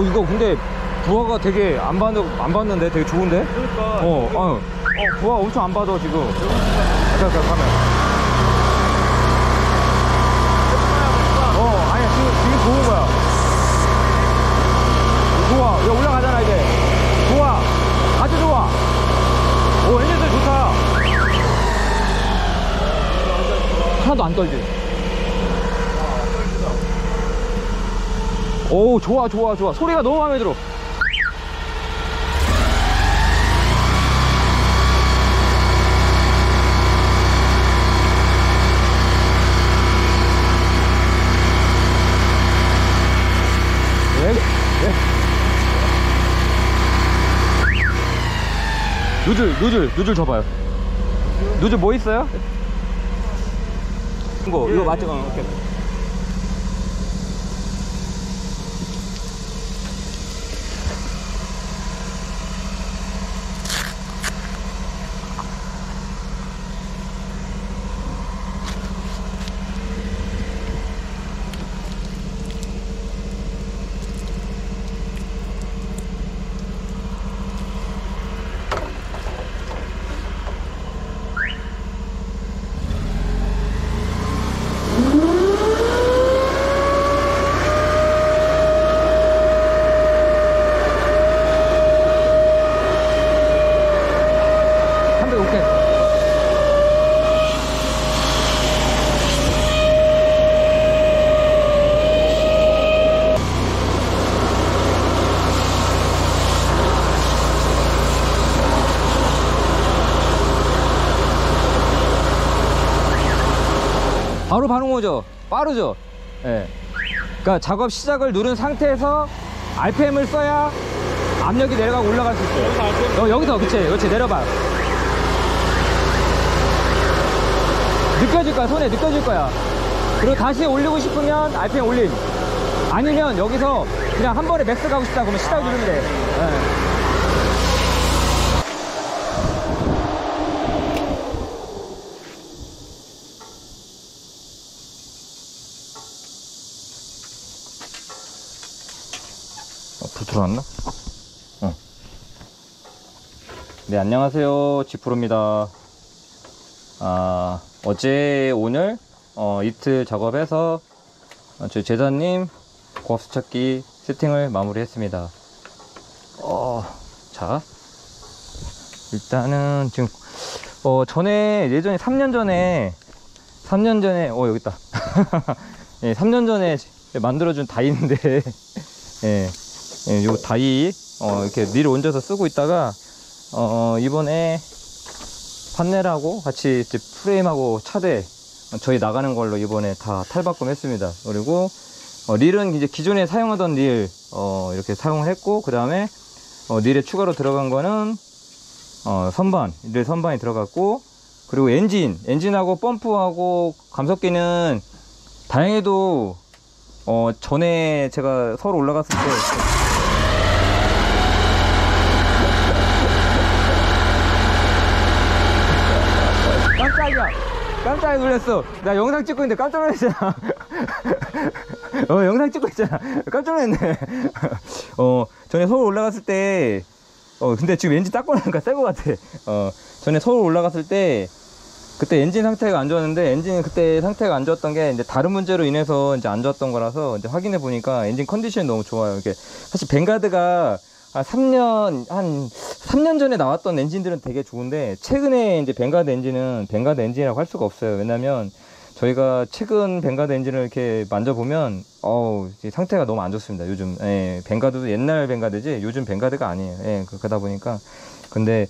어 이거 근데 부하가 되게 안 받는 안 받는데 되게 좋은데? 그러니까 어, 어, 어 부하 엄청 안 받아 지금. 잠깐 잠깐 가면. 어 아니야 지금 지금 좋은 거야. 좋아 이거 올라가잖아 이제. 좋아 아주 좋아. 오 엔진들 좋다. 하나도 안 떨지. 오 좋아 좋아 좋아 소리가 너무 마음에 들어. 누들, 누들, 누들 줘봐요. 누들 뭐 있어요? 이거, 이거 맞죠? 어, 오케이. 바로 반응 오죠? 빠르죠? 예. 그러니까 작업 시작을 누른 상태에서 RPM을 써야 압력이 내려가고 올라갈 수 있어요. 어, 여기서 그치, 그렇지 내려봐. 느껴질 거야, 손에 느껴질 거야. 그리고 다시 올리고 싶으면 RPM 올림. 아니면 여기서 그냥 한 번에 max 가고 싶다 그러면 시작 누르면 돼. 예. 들어왔나? 어. 네, 안녕하세요. 지프로입니다. 아, 어제, 오늘, 어, 이틀 작업해서, 어, 저희 제자님 고압수 찾기 세팅을 마무리 했습니다. 어, 자. 일단은 지금, 어, 전에, 예전에 3년 전에, 3년 전에, 어, 여기 있다. 예, 3년 전에 만들어준 다이인데, 예, 예, 요 다이 어, 이렇게 릴 얹어서 쓰고 있다가 어, 이번에 판넬하고 같이 프레임하고 차대 어, 저희 나가는 걸로 이번에 다 탈바꿈했습니다. 그리고 어, 릴은 이제 기존에 사용하던 릴 어, 이렇게 사용했고 그 다음에 어, 릴에 추가로 들어간 거는 어, 선반 릴 선반이 들어갔고 그리고 엔진 엔진하고 펌프하고 감속기는 다행히도 어, 전에 제가 서울 올라갔을 때 깜짝이야. 깜짝 놀랐어. 나 영상 찍고 있는데 깜짝 놀랐잖아. 어, 영상 찍고 있잖아. 깜짝 놀랐네. 어, 전에 서울 올라갔을 때, 어, 근데 지금 엔진 닦고 나니까 새거 같아. 어, 전에 서울 올라갔을 때, 그때 엔진 상태가 안 좋았는데, 엔진 그때 상태가 안 좋았던 게, 이제 다른 문제로 인해서 이제 안 좋았던 거라서, 이제 확인해 보니까 엔진 컨디션이 너무 좋아요. 이게, 사실 Vanguard가 한 3년, 한 3년 전에 나왔던 엔진들은 되게 좋은데, 최근에 이제 Vanguard 엔진은 Vanguard 엔진이라고 할 수가 없어요. 왜냐면, 저희가 최근 Vanguard 엔진을 이렇게 만져보면, 어우, 상태가 너무 안 좋습니다. 요즘, 예, Vanguard도 옛날 Vanguard지, 요즘 Vanguard가 아니에요. 예, 그- 그러다 보니까. 근데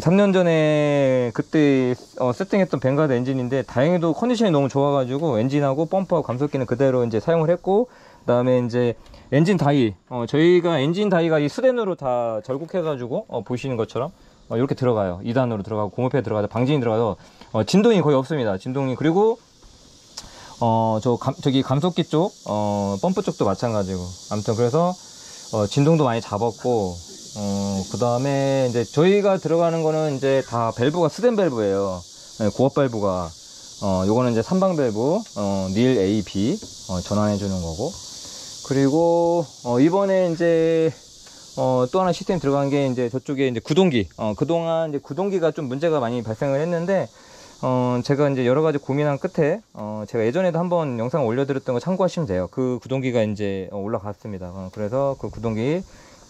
3년 전에 그때 어, 세팅했던 Vanguard 엔진인데 다행히도 컨디션이 너무 좋아가지고 엔진하고 펌프하고 감속기는 그대로 이제 사용을 했고 그 다음에 이제 엔진 다이 어, 저희가 엔진 다이가 이 스덴으로 다 절곡해 가지고 어, 보시는 것처럼 어, 이렇게 들어가요 2단으로 들어가고 고무패 들어가서 방진이 들어가서 어, 진동이 거의 없습니다 진동이 그리고 어, 저 감, 저기 감속기 쪽, 어, 펌프 쪽도 마찬가지고. 아무튼 그래서, 어, 진동도 많이 잡았고, 어, 그 다음에 이제 저희가 들어가는 거는 이제 다 밸브가 스덴 밸브예요. 네, 고압 밸브가. 어, 요거는 이제 삼방 밸브, 어, 릴 A, B, 어, 전환해 주는 거고. 그리고 어, 이번에 이제 어, 또 하나 시스템 들어간 게 이제 저쪽에 이제 구동기. 어, 그동안 이제 구동기가 좀 문제가 많이 발생을 했는데 어, 제가 이제 여러 가지 고민한 끝에 어, 제가 예전에도 한번 영상 올려드렸던 거 참고하시면 돼요. 그 구동기가 이제 어, 올라갔습니다. 어, 그래서 그 구동기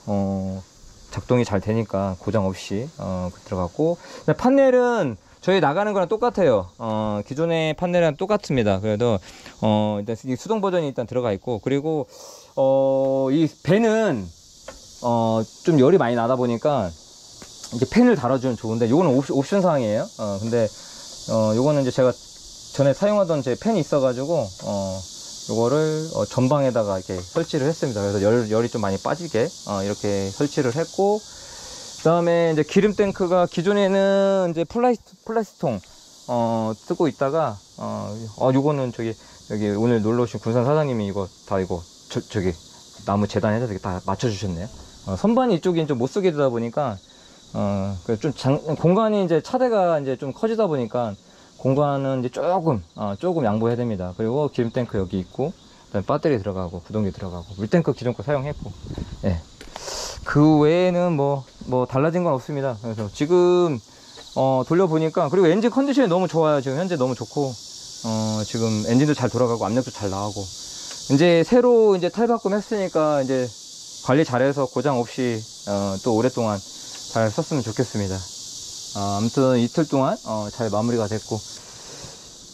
어, 작동이 잘 되니까 고장 없이 어, 들어갔고 판넬은 저희 나가는 거랑 똑같아요. 어, 기존의 판넬이랑 똑같습니다. 그래도 어, 일단 이 수동 버전이 일단 들어가 있고 그리고 어, 이 배는 어, 좀 열이 많이 나다 보니까 이제 팬을 달아주면 좋은데 요거는 옵션, 옵션 사항이에요. 어, 근데 어, 요거는 이제 제가 전에 사용하던 제 팬이 있어가지고 어, 요거를 어, 전방에다가 이렇게 설치를 했습니다. 그래서 열, 열이 좀 많이 빠지게 어, 이렇게 설치를 했고 그 다음에 이제 기름 탱크가 기존에는 이제 플라스틱 플라스틱통 어, 쓰고 있다가 어, 어 요거는 저기 여기 오늘 놀러 오신 군산 사장님이 이거 다 이거 저, 저기 나무 재단해서 이렇게 다 맞춰주셨네요. 어, 선반이 이쪽이 좀 못 쓰게 되다 보니까 어, 그좀 공간이 이제 차대가 이제 좀 커지다 보니까 공간은 이제 조금 어, 조금 양보해야 됩니다. 그리고 기름 탱크 여기 있고 그다음에 배터리 들어가고 구동기 들어가고 물탱크 기존 거 사용했고 예. 그 외에는 뭐, 뭐 달라진 건 없습니다. 그래서 지금, 어, 돌려보니까, 그리고 엔진 컨디션이 너무 좋아요. 지금 현재 너무 좋고, 어, 지금 엔진도 잘 돌아가고, 압력도 잘 나가고. 이제 새로 이제 탈바꿈 했으니까, 이제 관리 잘해서 고장 없이, 어, 또 오랫동안 잘 썼으면 좋겠습니다. 아, 아무튼 이틀 동안, 어, 잘 마무리가 됐고,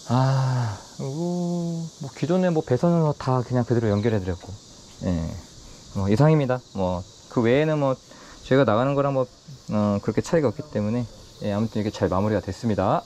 아, 우, 뭐 기존에 뭐 배선은 다 그냥 그대로 연결해 드렸고, 예. 뭐 이상입니다. 뭐 그 외에는 뭐 제가 나가는 거랑 뭐 어, 그렇게 차이가 없기 때문에 예, 아무튼 이게 잘 마무리가 됐습니다.